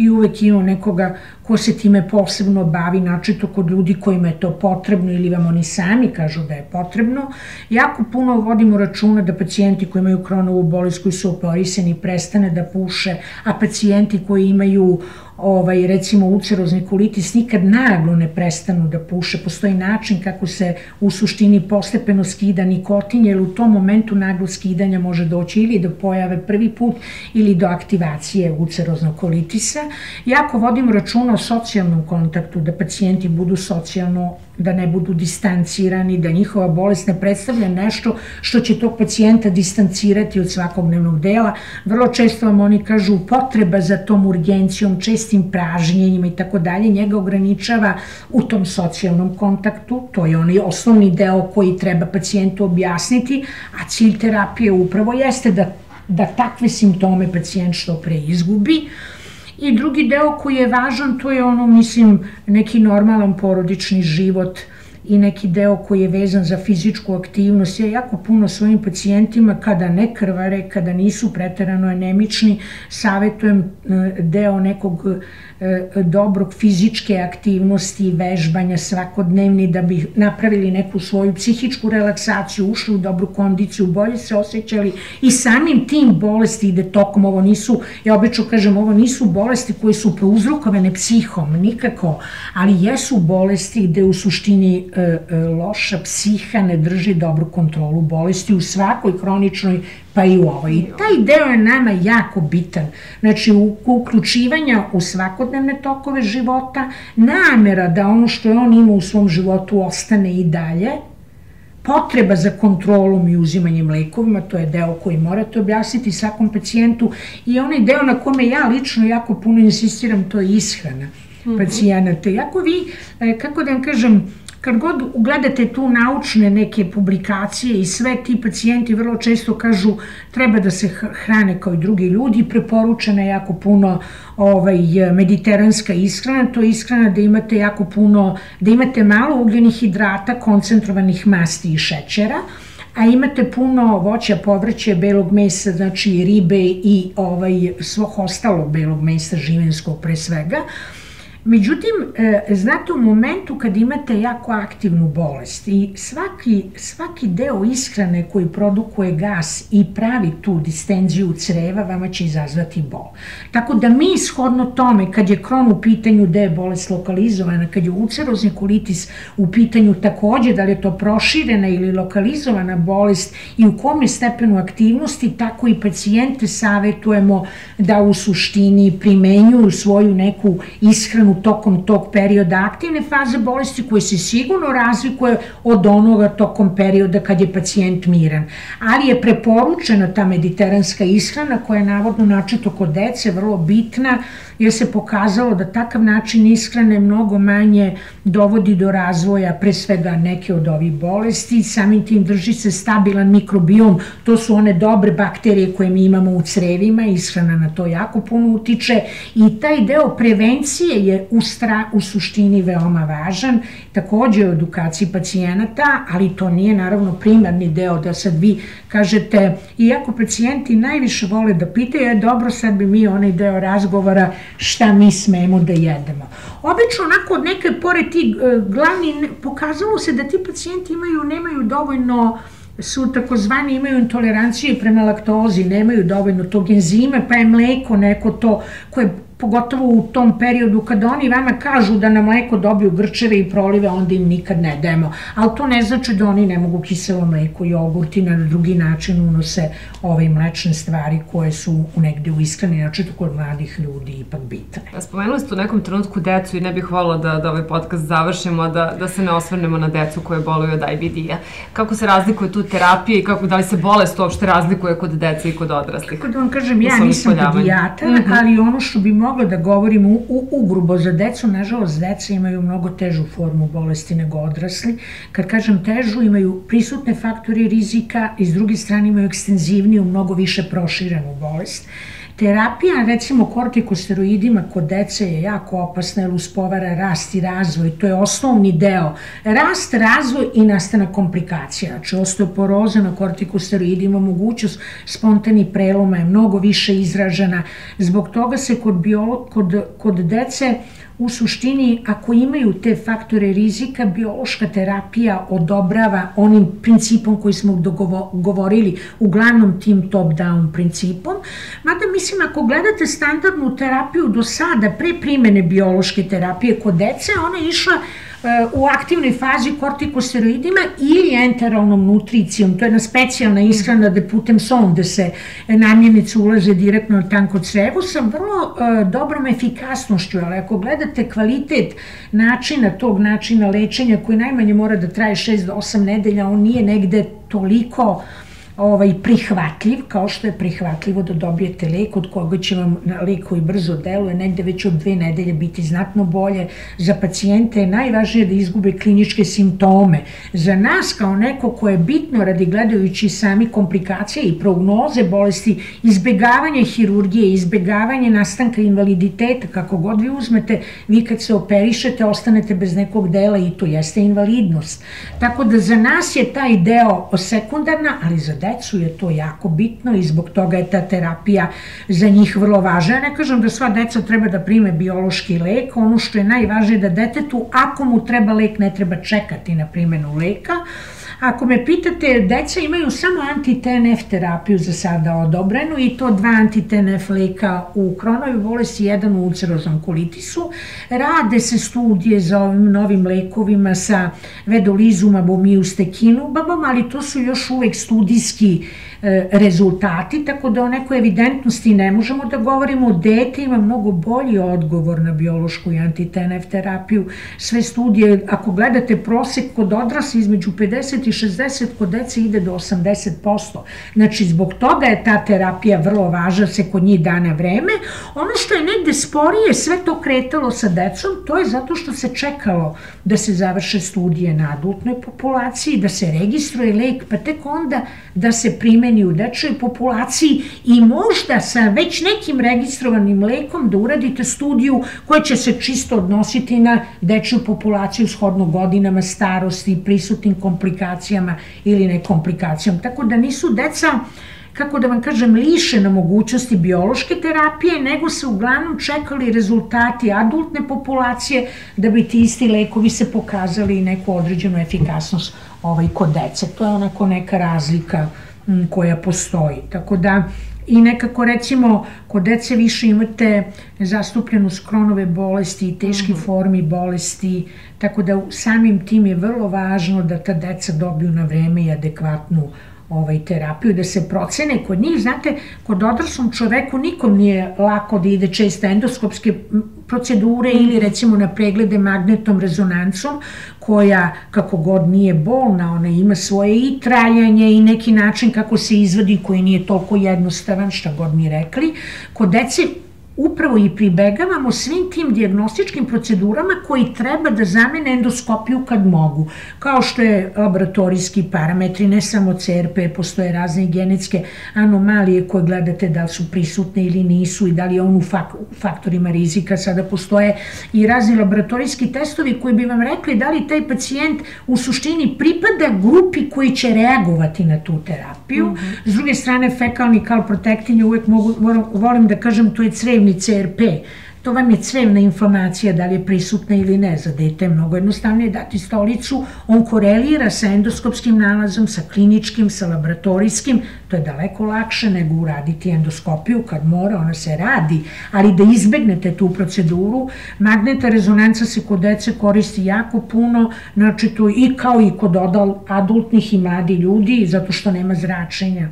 i uvek imamo nekoga ko se time posebno bavi, načito kod ljudi kojima je to potrebno ili vam oni sami kažu da je potrebno. Jako puno vodimo računa da pacijenti koji imaju kronovu bolest, koji su operisani, prestane da puše, a pacijenti koji imaju ovaj, recimo ulcerozni kolitis nikad naglo ne prestanu da puše. Postoji način kako se u suštini postepeno skida nikotin, jer u tom momentu naglo skidanja može doći ili do pojave prvi put ili do aktivacije ulceroznog kolitisa. Jako vodimo računa o socijalnom kontaktu, da pacijenti budu socijalno da ne budu distancirani, da njihova bolest ne predstavlja nešto što će tog pacijenta distancirati od svakodnevnog dela. Vrlo često vam oni kažu potreba za tom urgencijom, čestim pražnjenjima i tako dalje, njega ograničava u tom socijalnom kontaktu, to je onaj osnovni deo koji treba pacijentu objasniti, a cilj terapije upravo jeste da, da takve simptome pacijent što pre izgubi, I drugi deo koji je važan, to je ono, mislim, neki normalan porodični život i neki deo koji je vezan za fizičku aktivnost. Ja jako puno svojim pacijentima, kada ne krvare, kada nisu preterano anemični, savetujem e, deo nekog dobrog fizičke aktivnosti i vežbanja svakodnevni da bi napravili neku svoju psihičku relaksaciju, ušli u dobru kondiciju, bolje se osjećali i samim tim bolesti ide tokom. Ovo nisu, ja obično kažem, ovo nisu bolesti koje su prouzrokovane psihom, nikako, ali jesu bolesti gde u suštini e, e, loša psiha ne drži dobru kontrolu bolesti u svakoj hroničnoj pa i u ovoj. I taj deo je nama jako bitan. Znači, uključivanja u svakodnevne tokove života, namera da ono što je on ima u svom životu ostane i dalje, potreba za kontrolom i uzimanjem lekovima, to je deo koji morate objasniti svakom pacijentu i onaj deo na kome ja lično jako puno insistiram, to je ishrana mhm. pacijenata. Jako vi, e, kako da vam kažem, Kad god ugledate tu naučne neke publikacije i sve ti pacijenti vrlo često kažu treba da se hrane kao i drugi ljudi, preporučena je jako puno ovaj, mediteranska ishrana, to je ishrana da imate jako puno, da imate malo ugljenih hidrata, koncentrovanih masti i šećera, a imate puno voća, povrće, belog mesa, znači ribe i ovaj, svog ostalog belog mesa, živenskog pre svega. Međutim, e, znate, u momentu kad imate jako aktivnu bolest i svaki, svaki deo ishrane koji produkuje gas i pravi tu distenziju creva, vama će izazvati bol. Tako da mi, shodno tome, kad je kron u pitanju da je bolest lokalizovana, kad je ulcerozni kolitis u pitanju takođe, da li je to proširena ili lokalizovana bolest i u kom je stepenu aktivnosti, tako i pacijente savetujemo da u suštini primenjuju svoju neku ishranu u tokom tog perioda aktivne faze bolesti koje se sigurno razlikuje od onoga tokom perioda kad je pacijent miran. Ali je preporučena ta mediteranska ishrana koja je navodno načeto kod dece vrlo bitna jer se pokazalo da takav način ishrane mnogo manje dovodi do razvoja pre svega neke od ovih bolesti, samim tim drži se stabilan mikrobiom, to su one dobre bakterije koje mi imamo u crevima, ishrana na to jako puno utiče. I taj deo prevencije je u, stra, u suštini veoma važan, takođe u edukaciji pacijenata, ali to nije naravno primarni deo da sad vi kažete, iako pacijenti najviše vole da pitaju, je dobro sad bi mi onaj deo razgovora šta mi smemo da jedemo. Obično onako od neke pored ti e, glavni, pokazalo se da ti pacijenti imaju, nemaju dovoljno su takozvani imaju intolerancije prema laktozi, nemaju dovoljno tog enzime, pa je mleko neko to koje pogotovo u tom periodu kada oni vama kažu da na mleko dobiju grčeve i prolive, onda im nikad ne dajemo. Ali to ne znači da oni ne mogu kiselo mleko, jogurt i na drugi način unose ove mlečne stvari koje su negde u ishrani, znači to kod mladih ljudi ipak bitne. Spomenuli ste u nekom trenutku decu i ne bih volila da, da ovaj podcast završimo, da, da se ne osvrnemo na decu koje boluju od IBD-a. Kako se razlikuje tu terapija i kako, da li se bolest uopšte razlikuje kod dece i kod odraslih? Kako da vam kažem, ja nisam pedijatar, mm -hmm. ali ono što bi mogla da govorim u, u, ugrubo za decu, nažalost, deca imaju mnogo težu formu bolesti nego odrasli. Kad kažem težu, imaju prisutne faktore rizika i s druge strane imaju ekstenzivniju, mnogo više proširenu bolest. Terapija, recimo, kortikosteroidima kod dece je jako opasna jer uspovara rast i razvoj. To je osnovni deo. Rast, razvoj i nastanak komplikacija. Znači, osteoporoza na kortikosteroidima, mogućnost spontani preloma je mnogo više izražena. Zbog toga se kod, biolo, kod, kod dece u suštini, ako imaju te faktore rizika, biološka terapija odobrava onim principom koji smo govorili, uglavnom tim top-down principom. Mada mislim, ako gledate standardnu terapiju do sada, pre primene biološke terapije kod dece, ona je išla u aktivnoj fazi kortikosteroidima ili enteralnom nutricijom, to je jedna specijalna ishrana da putem sonde se namljenice ulaze direktno na tanko crevo sa vrlo uh, dobrom efikasnošću, ali ako gledate kvalitet načina tog načina lečenja koji najmanje mora da traje 6 do 8 nedelja, on nije negde toliko uh, ovaj, prihvatljiv, kao što je prihvatljivo da dobijete lek od koga će vam lek koji brzo deluje, negde već od dve nedelje biti znatno bolje. Za pacijente je najvažnije da izgube kliničke simptome. Za nas kao neko ko je bitno radi gledajući sami komplikacije i prognoze bolesti, izbegavanje hirurgije, izbegavanje nastanka invaliditeta, kako god vi uzmete, vi kad se operišete ostanete bez nekog dela i to jeste invalidnost. Tako da za nas je taj deo sekundarna, ali za decu je to jako bitno i zbog toga je ta terapija za njih vrlo važna. Ja ne kažem da sva deca treba da prime biološki lek, ono što je najvažnije da detetu, ako mu treba lek, ne treba čekati na primjenu leka, Ako me pitate, deca imaju samo anti-TNF terapiju za sada odobrenu i to dva anti-TNF leka u kronovi bolesti, jedan u ulceroznom kolitisu. Rade se studije za ovim novim lekovima sa vedolizumabom i ustekinubabom, ali to su još uvek studijski rezultati, tako da o nekoj evidentnosti ne možemo da govorimo. Dete ima mnogo bolji odgovor na biološku i anti-TNF terapiju. Sve studije, ako gledate prosek kod odrasli između 50 i 60, kod dece ide do 80%. Znači, zbog toga je ta terapija vrlo važna, se kod njih da na vreme. Ono što je negde sporije sve to kretalo sa decom, to je zato što se čekalo da se završe studije na adultnoj populaciji, da se registruje lek, pa tek onda da se prime primeni u dečoj populaciji i možda sa već nekim registrovanim lekom da uradite studiju koja će se čisto odnositi na dečju populaciju shodno godinama starosti, prisutnim komplikacijama ili nekomplikacijom. Tako da nisu deca kako da vam kažem, lišena mogućnosti biološke terapije, nego se uglavnom čekali rezultati adultne populacije da bi ti isti lekovi se pokazali i neku određenu efikasnost ovaj, kod dece. To je onako neka razlika koja postoji. Tako da i nekako recimo kod dece više imate zastupljenu skronove bolesti i teški mm -hmm. formi bolesti, tako da samim tim je vrlo važno da ta deca dobiju na vreme i adekvatnu ovaj, terapiju, da se procene kod njih. Znate, kod odraslom čoveku nikom nije lako da ide često endoskopske procedure ili recimo na preglede magnetnom rezonancom, koja kako god nije bolna, ona ima svoje i trajanje i neki način kako se izvadi koji nije toliko jednostavan, šta god mi rekli. Kod dece upravo i pribegavamo svim tim diagnostičkim procedurama koji treba da zamene endoskopiju kad mogu, kao što je laboratorijski parametri, ne samo CRP, postoje razne genetske anomalije koje gledate da li su prisutne ili nisu i da li je on u faktorima rizika, sada postoje i razni laboratorijski testovi koji bi vam rekli da li taj pacijent u suštini pripada grupi koji će reagovati na tu terapiju. Mm -hmm. S druge strane, fekalni kalprotektin je uvek mogu, volim da kažem, to je crevni crevni CRP, To vam je cevna inflamacija, da li je prisutna ili ne. Za dete. Mnogo jednostavnije dati stolicu, on korelira sa endoskopskim nalazom, sa kliničkim, sa laboratorijskim, to je daleko lakše nego uraditi endoskopiju kad mora, ona se radi, ali da izbegnete tu proceduru, magneta rezonanca se kod dece koristi jako puno, znači to i kao i kod adultnih i mladi ljudi, zato što nema zračenja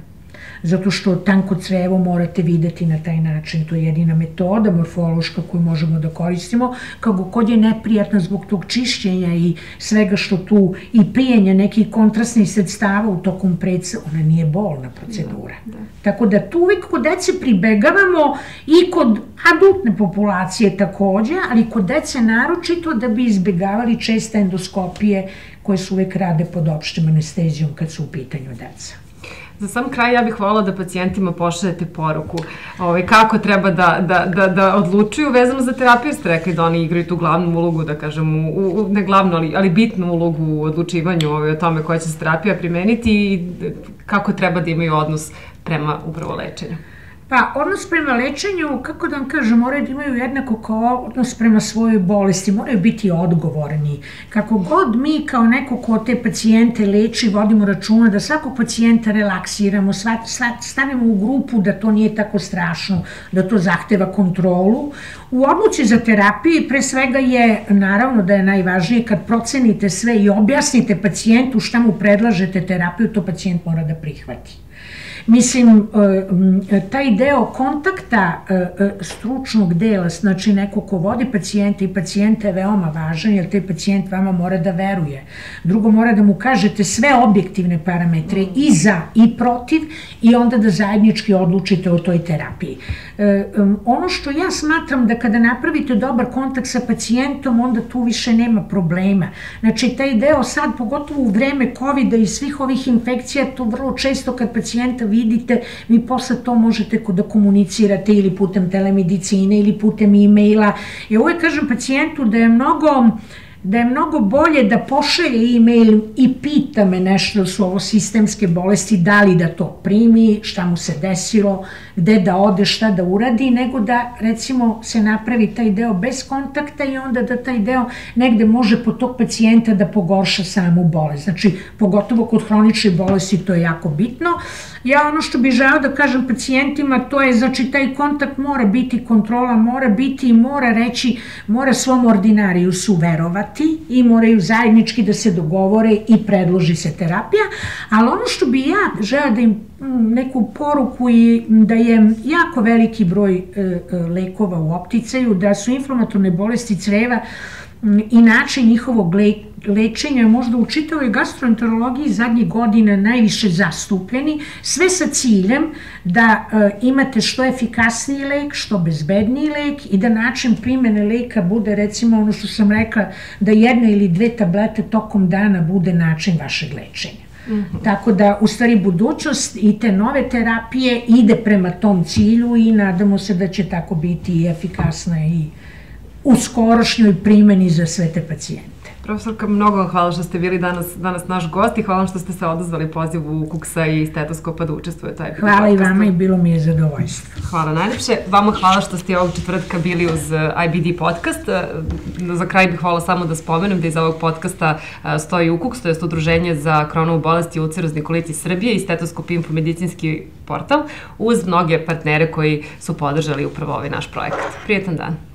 zato što tanko crevo morate videti na taj način. To je jedina metoda morfološka koju možemo da koristimo. Kako kod je neprijatna zbog tog čišćenja i svega što tu i pijenja nekih kontrastnih sredstava u tokom predsa, ona nije bolna procedura. Da, da. Tako da tu uvijek kod dece pribegavamo i kod adultne populacije takođe, ali kod dece naročito da bi izbegavali česte endoskopije koje su uvek rade pod opštim anestezijom kad su u pitanju deca. Za sam kraj ja bih volila da pacijentima pošaljete poruku ovaj, kako treba da, da, da, da odlučuju vezano za terapiju, ste rekli da oni igraju tu glavnu ulogu, da kažem, u, u, ne glavnu, ali, ali bitnu ulogu u odlučivanju ovaj, o tome koja će se terapija primeniti i kako treba da imaju odnos prema upravo lečenju. Pa, odnos prema lečenju, kako da vam kažem, moraju da imaju jednako kao odnos prema svojoj bolesti, moraju biti odgovorni. Kako god mi kao neko ko te pacijente leči, vodimo računa da svakog pacijenta relaksiramo, stanemo u grupu da to nije tako strašno, da to zahteva kontrolu. U odluci za terapiju pre svega je, naravno da je najvažnije, kad procenite sve i objasnite pacijentu šta mu predlažete terapiju, to pacijent mora da prihvati. Mislim, e, taj deo kontakta e, e, stručnog dela, znači neko ko vodi pacijenta i pacijenta je veoma važan, jer taj pacijent vama mora da veruje. Drugo, mora da mu kažete sve objektivne parametre i za i protiv i onda da zajednički odlučite o toj terapiji. Ono što ja smatram da kada napravite dobar kontakt sa pacijentom, onda tu više nema problema. Znači, taj deo sad, pogotovo u vreme COVID-a i svih ovih infekcija, to vrlo često kad pacijenta vidi vidite, vi posle to možete da komunicirate ili putem telemedicine ili putem e-maila. Ja uvek kažem pacijentu da je mnogo da je mnogo bolje da pošalje e-mail i pita me nešto su ovo sistemske bolesti, da li da to primi, šta mu se desilo, gde da ode, šta da uradi, nego da recimo se napravi taj deo bez kontakta i onda da taj deo negde može po tog pacijenta da pogorša samu bolest. Znači, pogotovo kod hronične bolesti to je jako bitno. Ja ono što bih želeo da kažem pacijentima, to je, znači, taj kontakt mora biti kontrola, mora biti i mora reći, mora svom ordinariju su verovati i moraju zajednički da se dogovore i predloži se terapija, ali ono što bi ja želeo da im neku poruku i da je jako veliki broj e, e, lekova u opticaju, da su inflamatorne bolesti creva i način njihovog lečenja možda u čitavoj gastroenterologiji zadnjih godina najviše zastupljeni, sve sa ciljem da e, imate što efikasniji lek, što bezbedniji lek i da način primene leka bude recimo ono što sam rekla da jedna ili dve tablete tokom dana bude način vašeg lečenja. -hmm. Tako da, u stvari, budućnost i te nove terapije ide prema tom cilju i nadamo se da će tako biti i efikasna i u skorošnjoj primeni za sve te pacijente. Profesorka, mnogo vam hvala što ste bili danas, danas naš gost i hvala što ste se odazvali pozivu Kuksa i stetoskopa da učestvujete. Taj hvala podcastu. i vama i bilo mi je zadovoljstvo. Hvala najljepše. Vama hvala što ste ovog četvrtka bili uz eh, IBD podcast. Eh, za kraj bih hvala samo da spomenem da iz ovog podcasta eh, stoji UKUKS, to je Udruženje za kronovu bolesti i ulcerozni kolitis Srbije i stetoskop infomedicinski portal uz mnoge partnere koji su podržali upravo ovaj naš projekat. Prijetan dan.